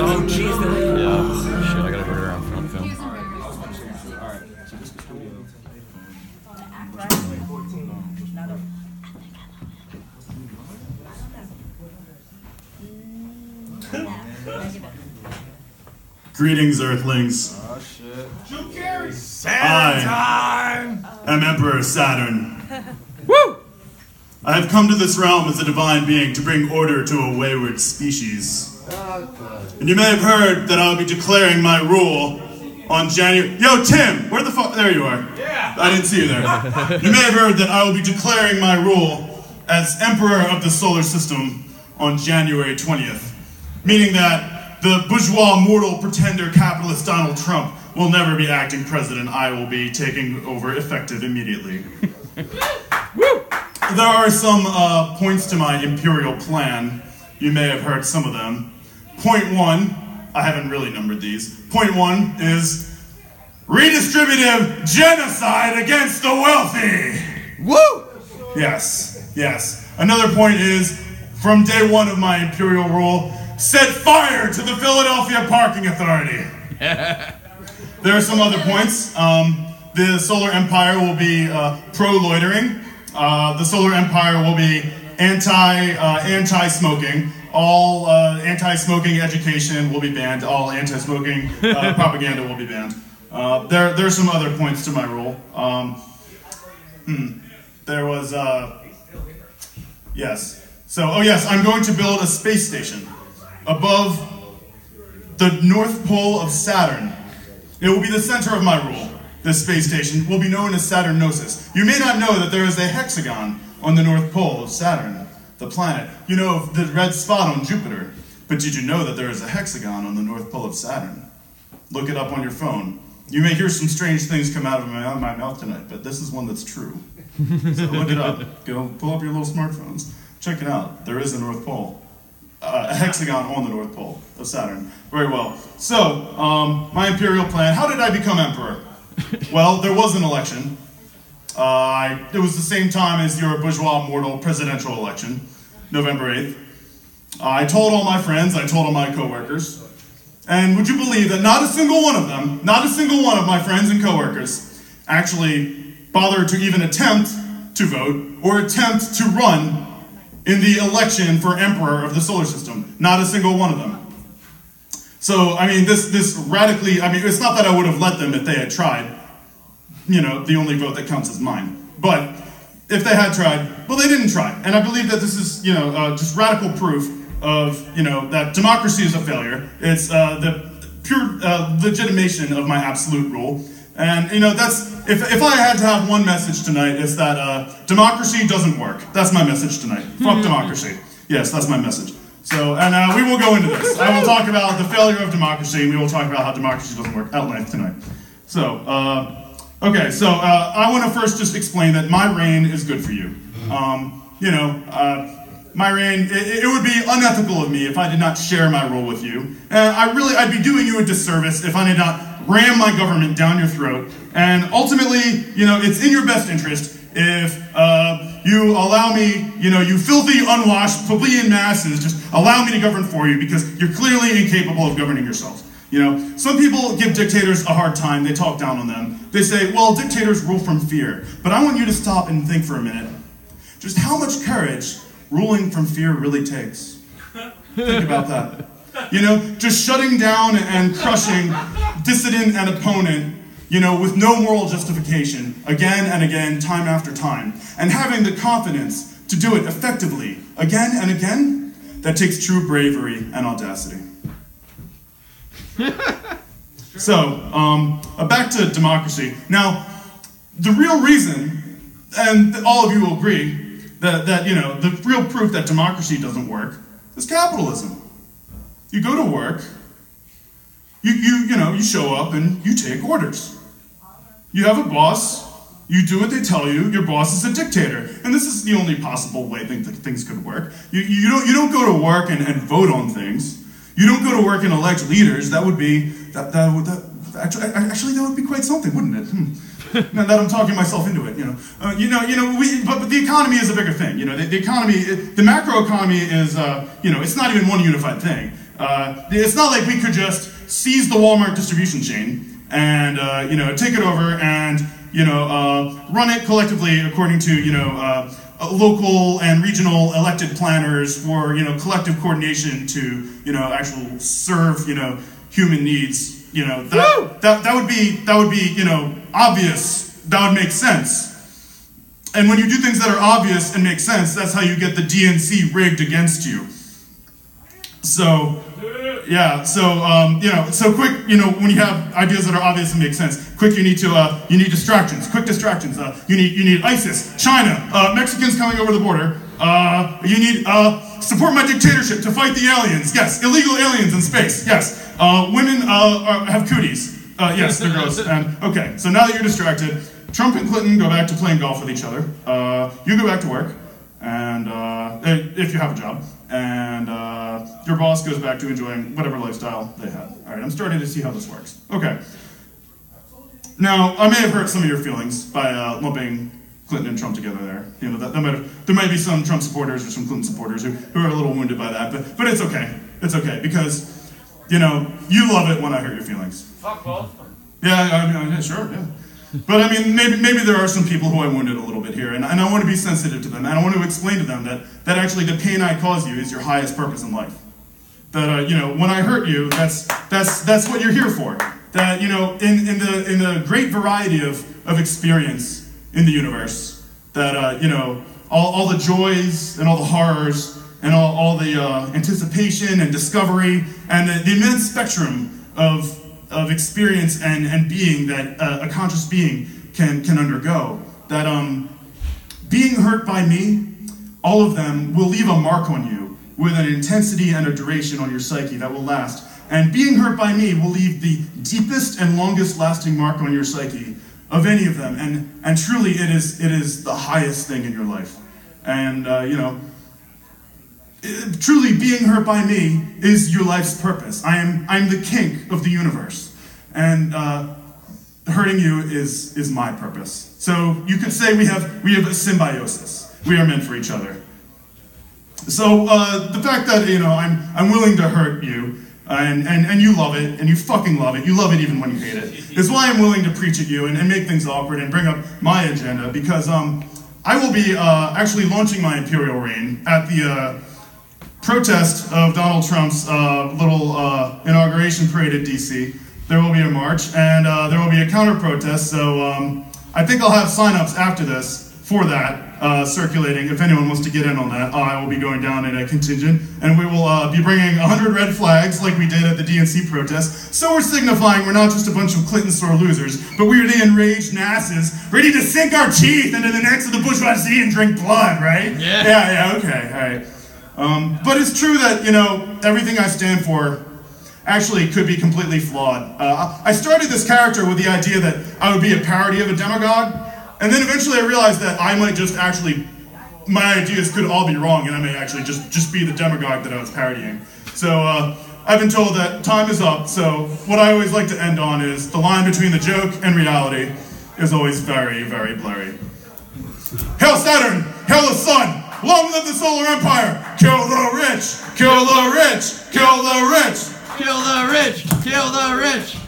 oh, jeez. Yeah. Shit, I gotta go around film. film. Greetings, Earthlings. Oh, shit. I am Emperor Saturn. I have come to this realm as a divine being to bring order to a wayward species. And you may have heard that I'll be declaring my rule on January. Yo, Tim, where the fuck? There you are. Yeah. I didn't see you there. you may have heard that I will be declaring my rule as Emperor of the Solar System on January 20th, meaning that the bourgeois, mortal, pretender, capitalist Donald Trump will never be acting president. I will be taking over effective immediately. There are some uh, points to my imperial plan. You may have heard some of them. Point one, I haven't really numbered these. Point one is redistributive genocide against the wealthy. Woo! Yes, yes. Another point is from day one of my imperial rule, set fire to the Philadelphia Parking Authority. there are some other points. Um, the Solar Empire will be uh, pro loitering. Uh, the Solar Empire will be anti uh, anti smoking. All uh, anti smoking education will be banned. All anti smoking uh, propaganda will be banned. Uh, there, there are some other points to my rule. Um, hmm. There was, uh, yes. So, oh yes, I'm going to build a space station above the North Pole of Saturn. It will be the center of my rule. This space station will be known as Saturnosis. You may not know that there is a hexagon on the North Pole of Saturn, the planet. You know of the red spot on Jupiter, but did you know that there is a hexagon on the North Pole of Saturn? Look it up on your phone. You may hear some strange things come out of my, my mouth tonight, but this is one that's true. So look it up. Go pull up your little smartphones. Check it out. There is a North Pole. Uh, a hexagon on the North Pole of Saturn. Very well. So, um, my imperial plan. How did I become emperor? Well, there was an election. Uh, it was the same time as your bourgeois mortal presidential election, November 8th. I told all my friends, I told all my coworkers, and would you believe that not a single one of them, not a single one of my friends and coworkers, actually bothered to even attempt to vote or attempt to run in the election for emperor of the solar system. Not a single one of them. So, I mean, this, this radically, I mean, it's not that I would have let them if they had tried. You know, the only vote that counts is mine. But if they had tried, well, they didn't try. And I believe that this is, you know, uh, just radical proof of, you know, that democracy is a failure. It's uh, the pure uh, legitimation of my absolute rule. And, you know, that's, if, if I had to have one message tonight, it's that uh, democracy doesn't work. That's my message tonight. Fuck democracy. Yes, that's my message. So, and uh, we will go into this. I will talk about the failure of democracy, and we will talk about how democracy doesn't work at length tonight. So, uh, okay, so uh, I want to first just explain that my reign is good for you. Um, you know, uh, my reign, it, it, would be unethical of me if I did not share my role with you. And I really, I'd be doing you a disservice if I did not ram my government down your throat. And ultimately, you know, it's in your best interest if uh, you allow me, you know, you filthy, unwashed, plebeian masses, just allow me to govern for you because you're clearly incapable of governing yourselves. You know, some people give dictators a hard time, they talk down on them. They say, well, dictators rule from fear. But I want you to stop and think for a minute just how much courage ruling from fear really takes. Think about that. You know, just shutting down and crushing dissident and opponent you know, with no moral justification, again and again, time after time, and having the confidence to do it effectively, again and again, that takes true bravery and audacity. so, um, uh, back to democracy. Now, the real reason, and all of you will agree, that, that, you know, the real proof that democracy doesn't work is capitalism. You go to work, you, you, you know, you show up and you take orders. You have a boss, you do what they tell you, your boss is a dictator. And this is the only possible way that things could work. You, you, don't, you don't go to work and, and vote on things. You don't go to work and elect leaders. That would be, that, that, would, that, Actually, actually, that would be quite something, wouldn't it? Hmm. now that I'm talking myself into it, you know, uh, you know, you know, we, but, but the economy is a bigger thing. You know, the, the economy, the macro economy is, uh, you know, it's not even one unified thing. Uh, it's not like we could just seize the Walmart distribution chain and uh, you know take it over and you know uh, run it collectively according to you know uh, local and regional elected planners for you know collective coordination to you know actual serve you know human needs. You know that that that would be that would be you know obvious. That would make sense. And when you do things that are obvious and make sense, that's how you get the DNC rigged against you. So, yeah. So, um, you know, so quick. You know, when you have ideas that are obvious and make sense, quick. You need to. Uh, you need distractions. Quick distractions. Uh, you need. You need ISIS, China, uh, Mexicans coming over the border. Uh, you need uh, support my dictatorship to fight the aliens. Yes, illegal aliens in space. Yes, uh, women uh, are, have cooties. Uh, yes, they're gross. And okay, so now that you're distracted, Trump and Clinton go back to playing golf with each other. Uh, you go back to work, and uh, if you have a job, and uh, your boss goes back to enjoying whatever lifestyle they had. All right, I'm starting to see how this works. Okay. Now, I may have hurt some of your feelings by uh, lumping Clinton and Trump together there. You know, that, that might have, there might be some Trump supporters or some Clinton supporters who, who are a little wounded by that, but, but it's okay. It's okay because, you know, you love it when I hurt your feelings. Fuck both. Yeah, I mean, yeah, sure, yeah. But I mean, maybe, maybe there are some people who I wounded a little bit here, and, and I want to be sensitive to them, and I want to explain to them that, that actually the pain I cause you is your highest purpose in life. That, uh, you know, when I hurt you, that's, that's, that's what you're here for. That, you know, in, in, the, in the great variety of, of experience in the universe, that, uh, you know, all, all the joys and all the horrors and all, all the uh, anticipation and discovery and the, the immense spectrum of, of experience and, and being that uh, a conscious being can, can undergo. That um, being hurt by me, all of them will leave a mark on you with an intensity and a duration on your psyche that will last. And being hurt by me will leave the deepest and longest lasting mark on your psyche of any of them. And, and truly, it is, it is the highest thing in your life. And, uh, you know, truly being hurt by me is your life's purpose. I am, I'm the kink of the universe. And uh, hurting you is, is my purpose. So you could say we have, we have a symbiosis. We are meant for each other. So uh, the fact that you know I'm I'm willing to hurt you and, and, and you love it and you fucking love it you love it even when you hate it is why I'm willing to preach at you and, and make things awkward and bring up my agenda because um I will be uh, actually launching my imperial reign at the uh, protest of Donald Trump's uh, little uh, inauguration parade at DC. There will be a march and uh, there will be a counter protest. So um, I think I'll have signups after this for that uh, circulating. If anyone wants to get in on that, I will be going down in a contingent and we will uh, be bringing 100 red flags like we did at the DNC protest. So we're signifying we're not just a bunch of Clinton sore losers, but we are the enraged masses ready to sink our teeth into the necks of the bourgeoisie and drink blood, right? Yeah. Yeah, yeah, okay, all right. Um, but it's true that, you know, everything I stand for actually could be completely flawed. Uh, I started this character with the idea that I would be a parody of a demagogue, and then eventually I realized that I might just actually, my ideas could all be wrong, and I may actually just, just be the demagogue that I was parodying. So uh, I've been told that time is up, so what I always like to end on is the line between the joke and reality is always very, very blurry. Hail Saturn! Hail the sun! Long live the solar empire! Kill the rich! Kill the rich! Kill the rich! Kill the rich! Kill the rich!